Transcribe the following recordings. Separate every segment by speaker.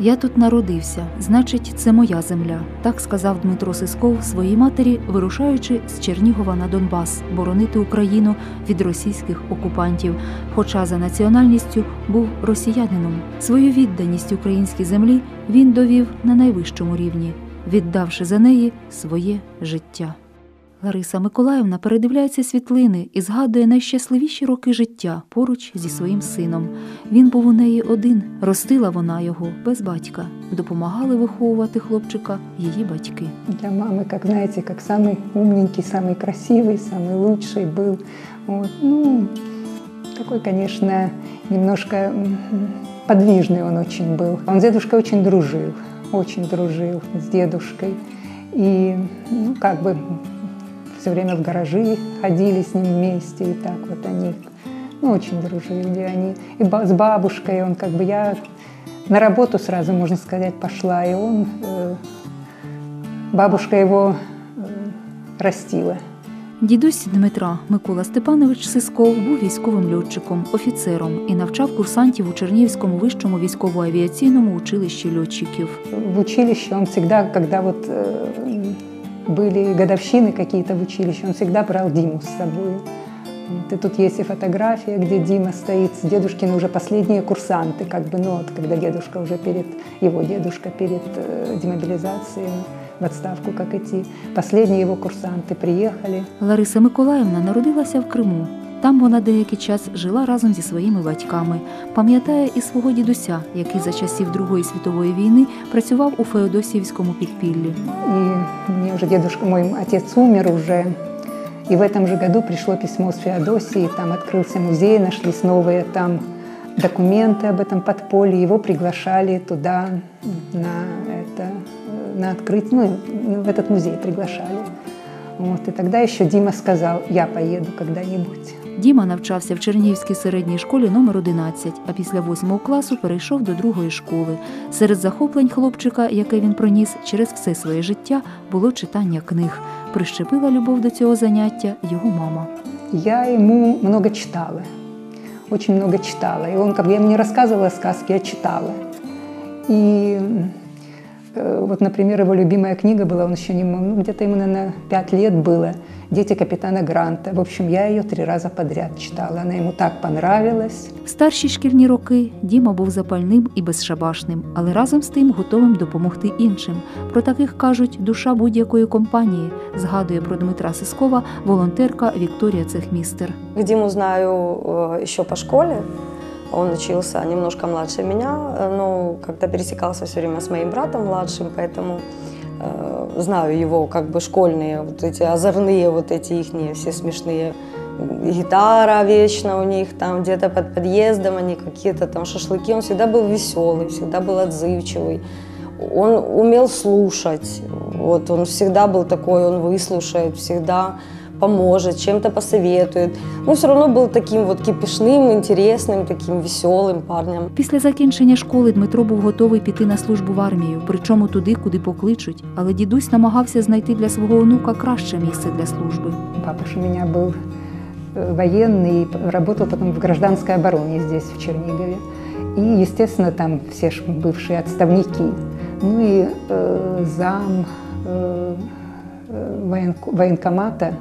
Speaker 1: Я тут народився, значить, це моя земля. Так сказав Дмитро Сисков своїй матері, вирушаючи з Чернігова на Донбас, боронити Україну від російських окупантів. Хоча за національністю був росіянином. Свою відданість українській землі він довів на найвищому рівні, віддавши за неї своє життя. Лариса Миколаївна передивляється світлини і згадує найщасливіші роки життя поруч зі своїм сином. Він був у неї один, ростила вона його без батька. Допомагали виховувати хлопчика її батьки.
Speaker 2: Для мамы, как знаете, как самый умненький, самый красивый, самый лучший был. Вот. Ну, такой, конечно, немножко м, подвижный он очень был. Он с дедушкой очень дружил, очень дружил с дедушкой. И, ну, как бы все время в гаражи ходили с ним вместе, и так вот они, ну, очень дружили они. И ба- с бабушкой он, как бы, я на работу сразу, можно сказать, пошла, и он, э, бабушка его э, растила.
Speaker 1: Дідусь Дмитра Микола Степанович Сисков був військовим льотчиком, офіцером і навчав курсантів у Чернігівському вищому військово-авіаційному училищі льотчиків.
Speaker 2: В училище он всегда, когда вот э, были годовщины какие-то в училище, он всегда брал Диму с собой. Вот, и тут есть и фотография, где Дима стоит с дедушкины уже последние курсанты, как бы, ну вот, когда дедушка уже перед, его дедушка перед э, демобилизацией в отставку, как идти. Последние его курсанты приехали.
Speaker 1: Лариса Миколаївна народилася в Криму. Там вона деякий час жила разом зі своїми батьками. Пам'ятає і свого дідуся, який за часів Другої світової війни працював у Феодосіївському підпіллі.
Speaker 2: И мне уже дедушка, мой отец умер уже. И в этом же году пришло письмо с Феодосии, там открылся музей, нашлись новые там документы об этом подполье. Его приглашали туда на это, на открытие, ну, в этот музей приглашали. Вот, и тогда еще Дима сказал, я поеду когда-нибудь.
Speaker 1: Діма навчався в Чернігівській середній школі номер 11, а після восьмого класу перейшов до другої школи. Серед захоплень хлопчика, яке він проніс через все своє життя, було читання книг. Прищепила любов до цього заняття його мама.
Speaker 2: Я ему много читала, очень много читала. И он, как бы, я ему не рассказывала сказки, я читала. И э, вот, например, его любимая книга была, он еще не, мог- ну, где-то ему, наверное, пять лет было, «Дети капитана Гранта». В общем, я ее три раза подряд читала. Она ему так понравилась.
Speaker 1: В старші шкільні роки Діма був запальним і безшабашним, але разом з тим готовим допомогти іншим. Про таких кажуть душа будь-якої компанії, згадує про Дмитра Сискова волонтерка Вікторія Цехмістер.
Speaker 3: Диму знаю э, еще по школе. Он учился немножко младше меня, э, но как-то пересекался все время с моим братом младшим, поэтому э, знаю его как бы школьные, вот эти озорные, вот эти их все смешные гитара вечно у них там где-то под подъездом они какие-то там шашлыки. Он всегда был веселый, всегда был отзывчивый. Он умел слушать. Вот он всегда был такой, он выслушает, всегда поможет, чем-то посоветует. Но все равно был таким вот кипишным, интересным, таким веселым парнем.
Speaker 1: Після закінчення школи Дмитро був готовий піти на службу в армію, причому туди, куди покличуть. Але дідусь намагався знайти для свого онука краще місце для служби.
Speaker 2: Папа ж у меня был э, военный, и п- работал потом в гражданской обороне здесь, в Чернигове. И, естественно, там все ж бывшие отставники. Ну и э, зам э, э, военк- военкомата э,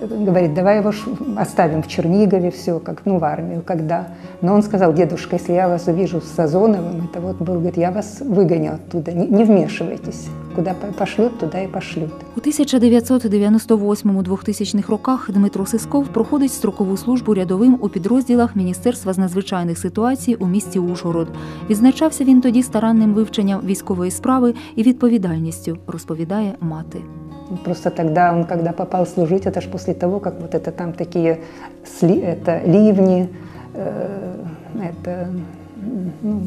Speaker 2: говорит, давай его ж оставим в Чернигове, все, как, ну, в армию, когда. Но он сказал, дедушка, если я вас увижу с Сазоновым, это вот был, говорит, я вас выгоню оттуда, не, не вмешивайтесь. Куда по- пошлют, туда и пошлют.
Speaker 1: У 1998-2000 роках Дмитро Сисков проходить строкову службу рядовим у підрозділах Міністерства з надзвичайних ситуацій у місті Ужгород. Відзначався він тоді старанним вивченням військової справи і відповідальністю, розповідає мати.
Speaker 2: Просто тогда он, когда попал служить, это ж после того, как вот это там такие сли, это ливни, э, это м, ну,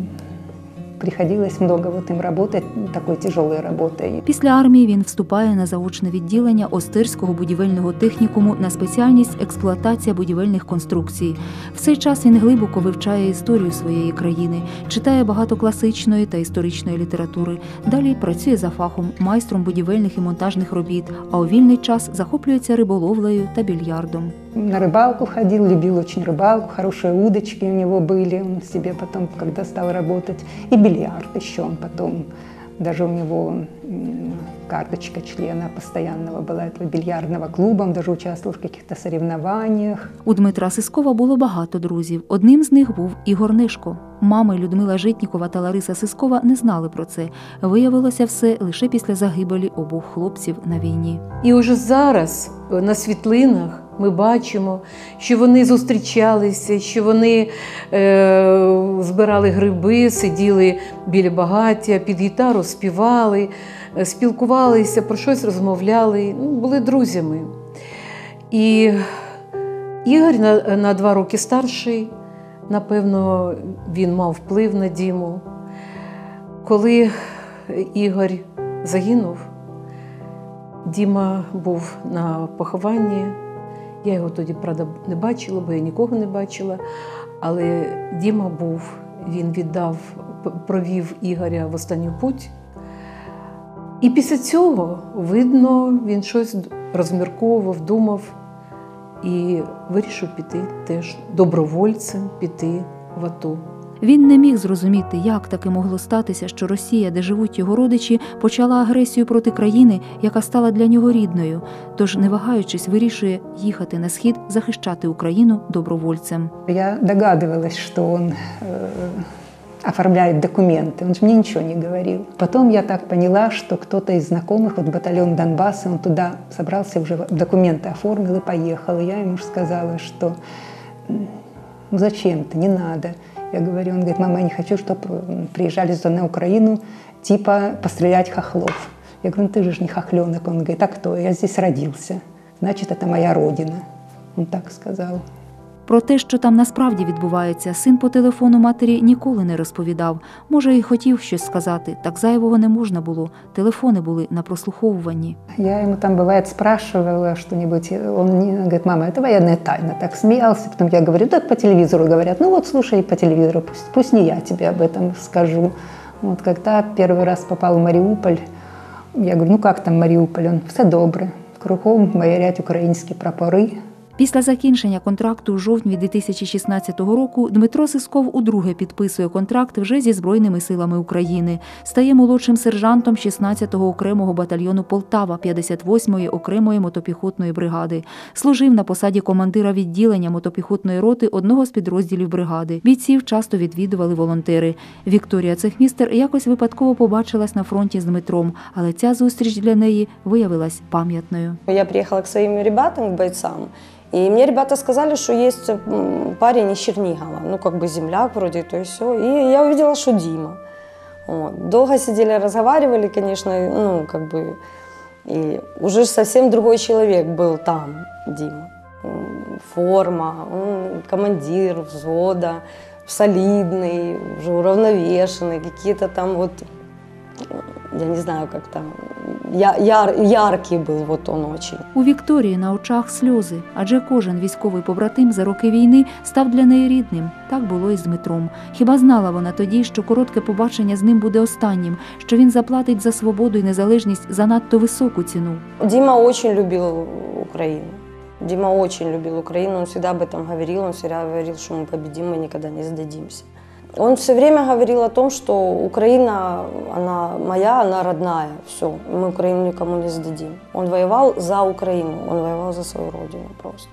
Speaker 2: приходилось много вот им работать, такой тяжелой работой.
Speaker 1: Після армії він вступає на заочне відділення Остерського будівельного технікуму на спеціальність експлуатація будівельних конструкцій. В цей час він глибоко вивчає історію своєї країни, читає багато класичної та історичної літератури. Далі працює за фахом майстром будівельних і монтажних робіт, а у вільний час захоплюється риболовлею та більярдом
Speaker 2: на рыбалку ходил, любил очень рыбалку, хорошие удочки у него были, он себе потом, когда стал работать, и бильярд еще он потом, даже у него м, карточка члена постоянного была этого бильярдного клуба, он даже участвовал в каких-то соревнованиях.
Speaker 1: У Дмитра Сискова було багато друзів. Одним з них був Ігор Нишко. Мами Людмила Житнікова та Лариса Сискова не знали про це. Виявилося все лише після загибелі обох хлопців на війні.
Speaker 4: І уже зараз е, на світлинах ми бачимо, що вони зустрічалися, що вони е, збирали гриби, сиділи біля багаття, під гітару співали, спілкувалися, про щось розмовляли, ну, були друзями. І Ігор на, на два роки старший, напевно, він мав вплив на Діму. Коли Ігор загинув, Діма був на похованні. Я його тоді, правда, не бачила, бо я нікого не бачила. Але Діма був, він віддав, провів Ігоря в останню путь. І після цього, видно, він щось розмірковував, думав і вирішив піти теж добровольцем піти в АТО.
Speaker 1: Він не міг зрозуміти, як таки могло статися, що Росія, де живуть його родичі, почала агресію проти країни, яка стала для нього рідною. Тож, не вагаючись, вирішує їхати на схід захищати Україну добровольцем.
Speaker 2: Я догадывалась, что он э, оформляет документы. Он же мне ничего не говорил. Потом я так поняла, что кто-то из знакомых, вот батальон Донбасса, он туда собрался, уже документы оформил и поехал. И я ему же сказала, что ну зачем ты, не надо. Я говорю, он говорит, мама, я не хочу, чтобы приезжали сюда на Украину, типа пострелять хохлов. Я говорю, ну ты же не хохленок. Он говорит, а кто? Я здесь родился. Значит, это моя родина. Он так сказал.
Speaker 1: Про те, що там насправді відбувається, син по телефону матері ніколи не розповідав. Може, і хотів щось сказати, так зайвого не можна було. Телефони були на прослуховуванні.
Speaker 2: Я ему там, бывает, спрашивала что-нибудь, и он не, говорит, мама, это военная тайна. Так смеялся, потом я говорю, так по телевизору говорят. Ну вот, слушай по телевизору, пусть, пусть не я тебе об этом скажу. Вот когда первый раз попал в Мариуполь, я говорю, ну как там Мариуполь? Он, все добре. Кругом маярять українські прапори.
Speaker 1: Після закінчення контракту у жовтні 2016 року Дмитро Сисков удруге підписує контракт вже зі Збройними силами України. Стає молодшим сержантом 16-го окремого батальйону Полтава 58-ї окремої мотопіхотної бригади. Служив на посаді командира відділення мотопіхотної роти одного з підрозділів бригади. Бійців часто відвідували волонтери. Вікторія Цехмістер якось випадково побачилась на фронті з Дмитром, але ця зустріч для неї виявилась пам'ятною.
Speaker 3: Я приехала к своим ребятам, к и мне ребята сказали, что есть парень из Чернигова, ну как бы земляк вроде, то и все. И я увидела, что Дима. Вот. Долго сидели, разговаривали, конечно, ну как бы, и уже совсем другой человек был там, Дима. Форма, он командир взвода, солидный, уже уравновешенный, какие-то там вот, я не знаю, как там, я, яр, яркий был вот он очень.
Speaker 1: У Вікторії на очах сльози, адже кожен військовий побратим за роки війни став для неї рідним. Так було і з Дмитром. Хіба знала вона тоді, що коротке побачення з ним буде останнім, що він заплатить за свободу і незалежність занадто високу ціну.
Speaker 3: Дима очень любил Украину. Дима очень любил Украину, он всегда об этом говорил, он всегда говорил, что мы победим, мы никогда не сдадимся. Он все время говорил о том, что Украина, она моя, она родная, все, мы Украину никому не сдадим. Он воевал за Украину, он воевал за свою родину просто.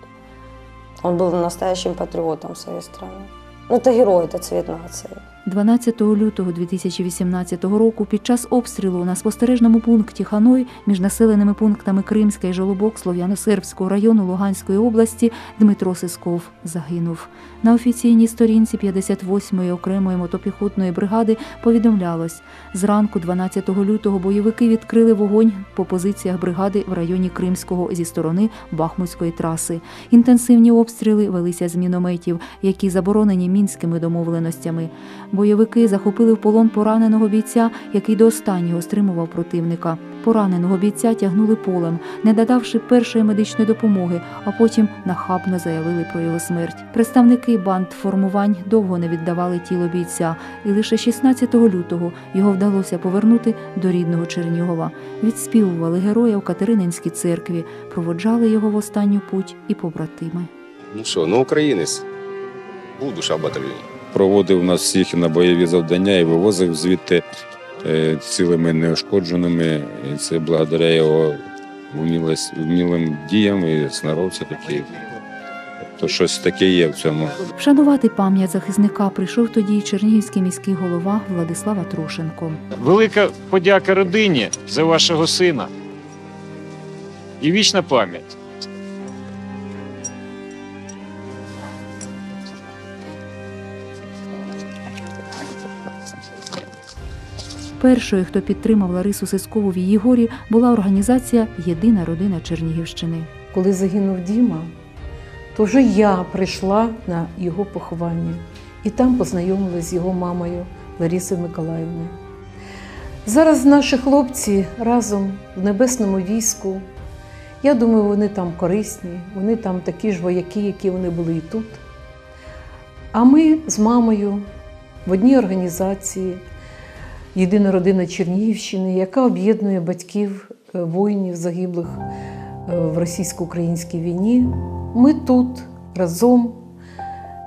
Speaker 3: Он был настоящим патриотом своей страны. Ну, это герой, это цвет нации.
Speaker 1: 12 лютого 2018 року під час обстрілу на спостережному пункті Ханой між населеними пунктами Кримська і Жолобок Слов'яно-Сербського району Луганської області Дмитро Сисков загинув. На офіційній сторінці 58-ї окремої мотопіхотної бригади повідомлялось, зранку 12 лютого бойовики відкрили вогонь по позиціях бригади в районі Кримського зі сторони Бахмутської траси. Інтенсивні обстріли велися з мінометів, які заборонені мінськими домовленостями. Бойовики захопили в полон пораненого бійця, який до останнього стримував противника. Пораненого бійця тягнули полем, не додавши першої медичної допомоги, а потім нахабно заявили про його смерть. Представники банд формувань довго не віддавали тіло бійця, і лише 16 лютого його вдалося повернути до рідного Чернігова. Відспівували героя в Катерининській церкві, проводжали його в останню путь і побратими.
Speaker 5: Ну що, ну українець. Був душа в батальйоні.
Speaker 6: Проводив нас всіх на бойові завдання і вивозив звідти е, цілими неушкодженими. І це благодаря його вмілим діям і сноровці такі. То щось таке є в цьому.
Speaker 1: Вшанувати пам'ять захисника прийшов тоді Чернігівський міський голова Владислава Трошенко.
Speaker 7: Велика подяка родині за вашого сина. І вічна пам'ять.
Speaker 1: Першою, хто підтримав Ларису Сискову в її горі, була організація Єдина родина Чернігівщини.
Speaker 4: Коли загинув Діма, то вже я прийшла на його поховання і там познайомилася з його мамою Ларісою Миколаївною. Зараз наші хлопці разом в небесному війську. Я думаю, вони там корисні, вони там такі ж вояки, які вони були і тут. А ми з мамою в одній організації Єдина родина Чернігівщини, яка об'єднує батьків е, воїнів, загиблих е, в російсько-українській війні. Ми тут разом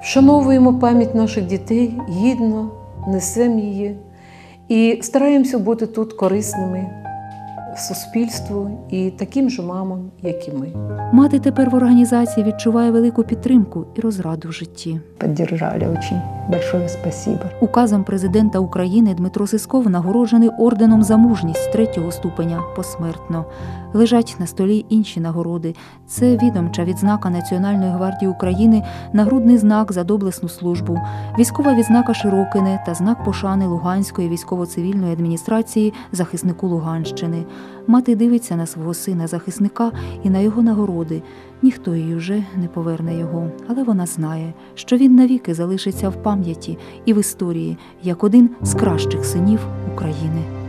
Speaker 4: вшановуємо пам'ять наших дітей, гідно несемо її і стараємося бути тут корисними суспільству і таким же мамам, як і ми.
Speaker 1: Мати тепер в організації відчуває велику підтримку і розраду в житті.
Speaker 2: Поддержали очень. Большое спасибо.
Speaker 1: Указом президента України Дмитро Сисков нагороджений орденом за мужність третього ступеня посмертно. Лежать на столі інші нагороди. Це відомча відзнака Національної гвардії України, нагрудний знак за доблесну службу, військова відзнака Широкине та знак пошани Луганської військово-цивільної адміністрації захиснику Луганщини. Мати дивиться на свого сина захисника і на його нагороди. Ніхто їй вже не поверне його, але вона знає, що він навіки залишиться в пам'яті і в історії як один з кращих синів України.